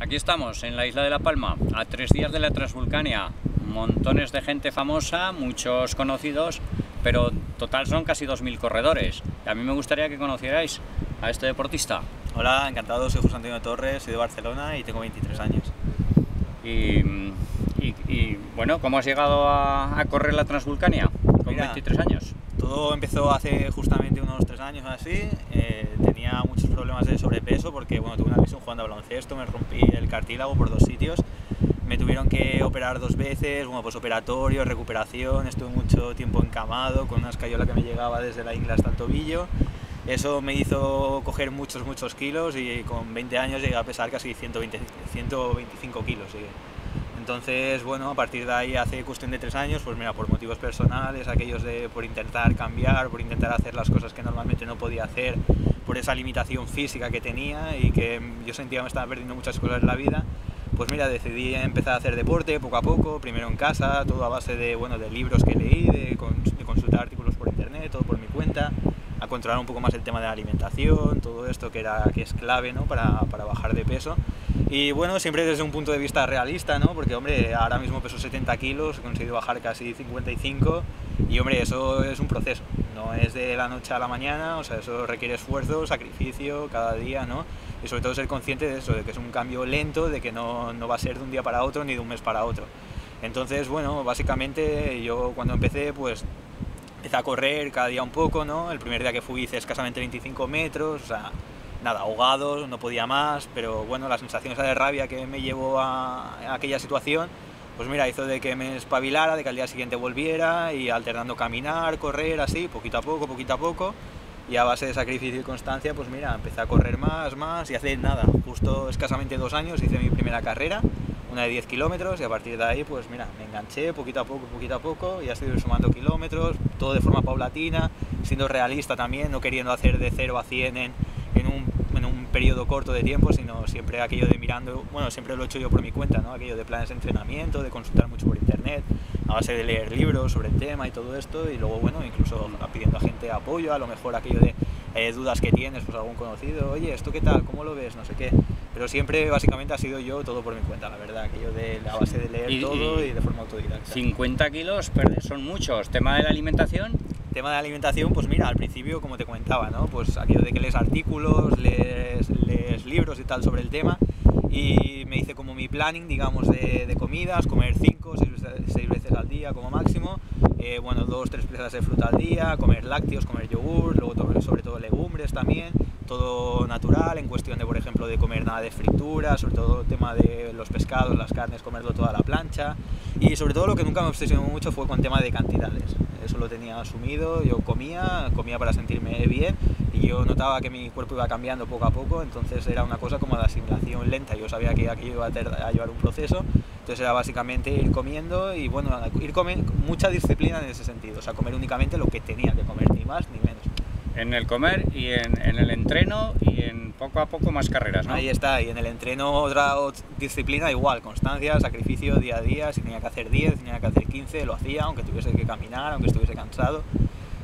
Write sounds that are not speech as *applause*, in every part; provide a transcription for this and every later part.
Aquí estamos, en la isla de La Palma, a tres días de la Transvulcania. Montones de gente famosa, muchos conocidos, pero total son casi 2.000 corredores. A mí me gustaría que conocierais a este deportista. Hola, encantado, soy José Antonio Torres, soy de Barcelona y tengo 23 años. Y, y- y, bueno, ¿cómo has llegado a, a correr la Transvulcania con Mira, 23 años? Todo empezó hace justamente unos 3 años así. eh, tenía muchos problemas de sobrepeso porque bueno, tuve una lesión jugando a baloncesto, me rompí el cartílago por dos sitios. Me tuvieron que operar dos veces, bueno, pues operatorio, recuperación, estuve mucho tiempo encamado con una escayola que me llegaba desde la ingle hasta el tobillo. Eso me hizo coger muchos, muchos kilos y con 20 años llegué a pesar casi 120, 125 kilos. Entonces, bueno, a partir de ahí, hace cuestión de tres años, pues mira, por motivos personales, aquellos de por intentar cambiar, por intentar hacer las cosas que normalmente no podía hacer, por esa limitación física que tenía y que yo sentía que me estaba perdiendo muchas cosas en la vida, pues mira, decidí empezar a hacer deporte poco a poco, primero en casa, todo a base de, bueno, de libros que leí, de, con- de consultar artículos por internet, todo por mi cuenta, a controlar un poco más el tema de la alimentación, todo esto que, era, que es clave ¿no? para, para bajar de peso. Y bueno, siempre desde un punto de vista realista, ¿no? Porque, hombre, ahora mismo peso 70 kilos, he conseguido bajar casi 55 y, hombre, eso es un proceso, no es de la noche a la mañana, o sea, eso requiere esfuerzo, sacrificio cada día, ¿no? Y sobre todo ser consciente de eso, de que es un cambio lento, de que no, no va a ser de un día para otro ni de un mes para otro. Entonces, bueno, básicamente yo cuando empecé, pues empecé a correr cada día un poco, ¿no? El primer día que fui hice escasamente 25 metros, o sea, nada, ahogado, no podía más, pero bueno, la sensación esa de rabia que me llevó a, a aquella situación, pues mira, hizo de que me espabilara, de que al día siguiente volviera y alternando caminar, correr, así, poquito a poco, poquito a poco, y a base de sacrificio y constancia, pues mira, empecé a correr más, más, y hace nada, justo escasamente dos años hice mi primera carrera, una de 10 kilómetros, y a partir de ahí, pues mira, me enganché poquito a poco, poquito a poco, y he ido sumando kilómetros, todo de forma paulatina, siendo realista también, no queriendo hacer de 0 a 100 en, en un, en un periodo corto de tiempo, sino siempre aquello de mirando, bueno, siempre lo he hecho yo por mi cuenta, ¿no? Aquello de planes de entrenamiento, de consultar mucho por internet, a base de leer libros sobre el tema y todo esto, y luego, bueno, incluso pidiendo a gente apoyo, a lo mejor aquello de eh, dudas que tienes, pues algún conocido, oye, ¿esto qué tal? ¿Cómo lo ves? No sé qué. Pero siempre, básicamente, ha sido yo todo por mi cuenta, la verdad, aquello de la base de leer Y- todo y- y de forma autodidacta. 50 kilos son muchos. Tema de la alimentación, Tema de alimentación, pues mira, al principio, como te comentaba, ¿no? Pues aquello de que lees artículos, lees, lees libros y tal sobre el tema, y me hice como mi planning, digamos, de, de comidas, comer 5 o 6 veces al día como máximo, eh, bueno, 2 tres piezas de fruta al día, comer lácteos, comer yogur, luego to- sobre todo legumbres también, todo natural, en cuestión de, por ejemplo, de comer nada de fritura, sobre todo el tema de los pescados, las carnes, comerlo toda la plancha, y sobre todo lo que nunca me obsesionó mucho fue con tema de cantidades. Eso lo tenía asumido, yo comía, comía para sentirme bien y yo notaba que mi cuerpo iba cambiando poco a poco, entonces era una cosa como de asimilación lenta, yo sabía que aquello iba a, ter- a llevar un proceso, entonces era básicamente ir comiendo y bueno, ir comiendo mucha disciplina en ese sentido, o sea, comer únicamente lo que tenía que comer, ni más ni menos. en el comer y en, en el entreno y en poco a poco más carreras, ¿no? Ahí está, y en el entreno otra ot- disciplina igual, constancia, sacrificio día a día, si tenía que hacer 10, si tenía que hacer 15, lo hacía, aunque tuviese que caminar, aunque estuviese cansado.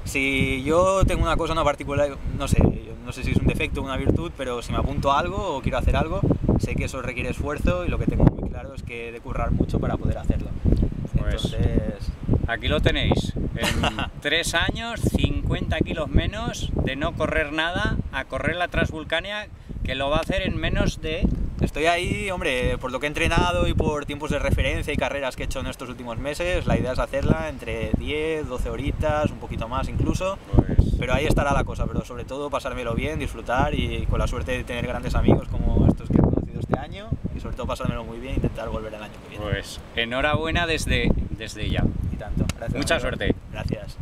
Si yo tengo una cosa, una particular, no sé, no sé si es un defecto o una virtud, pero si me apunto a algo o quiero hacer algo, sé que eso requiere esfuerzo y lo que tengo muy claro es que he de currar mucho para poder hacerlo. Pues- Entonces, Aquí lo tenéis. En *laughs* tres años, 50 kilos menos de no correr nada a correr la Transvulcania, que lo va a hacer en menos de... Estoy ahí, hombre, por lo que he entrenado y por tiempos de referencia y carreras que he hecho en estos últimos meses, la idea es hacerla entre 10, 12 horitas, un poquito más incluso, Pues, pero ahí estará la cosa, pero sobre todo pasármelo bien, disfrutar y con la suerte de tener grandes amigos como estos que he conocido este año y sobre todo pasármelo muy bien e intentar volver el año que viene. pues enhorabuena desde, desde ya. Y tanto. Gracias. Mucha amigo. suerte. Gracias.